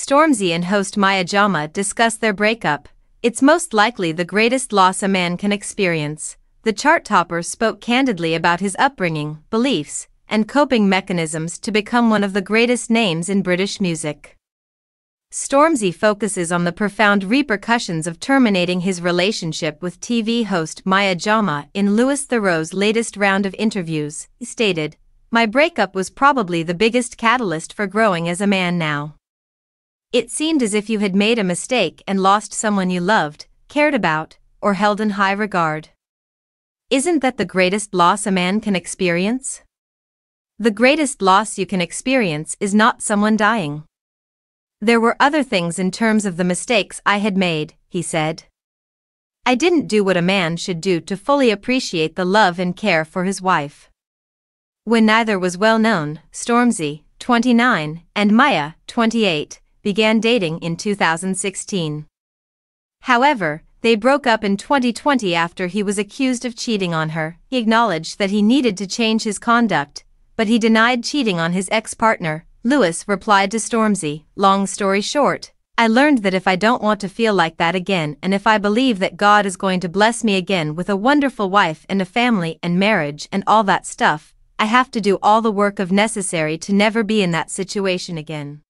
Stormzy and host Maya Jama discuss their breakup. It's most likely the greatest loss a man can experience. The chart topper spoke candidly about his upbringing, beliefs, and coping mechanisms to become one of the greatest names in British music. Stormzy focuses on the profound repercussions of terminating his relationship with TV host Maya Jama in Louis Theroux's latest round of interviews. He stated, My breakup was probably the biggest catalyst for growing as a man now. It seemed as if you had made a mistake and lost someone you loved, cared about, or held in high regard. Isn't that the greatest loss a man can experience? The greatest loss you can experience is not someone dying. There were other things in terms of the mistakes I had made, he said. I didn't do what a man should do to fully appreciate the love and care for his wife. When neither was well known, Stormzy, 29, and Maya, 28, began dating in 2016. However, they broke up in 2020 after he was accused of cheating on her. He acknowledged that he needed to change his conduct, but he denied cheating on his ex partner, Lewis replied to Stormzy, long story short, I learned that if I don't want to feel like that again and if I believe that God is going to bless me again with a wonderful wife and a family and marriage and all that stuff, I have to do all the work of necessary to never be in that situation again.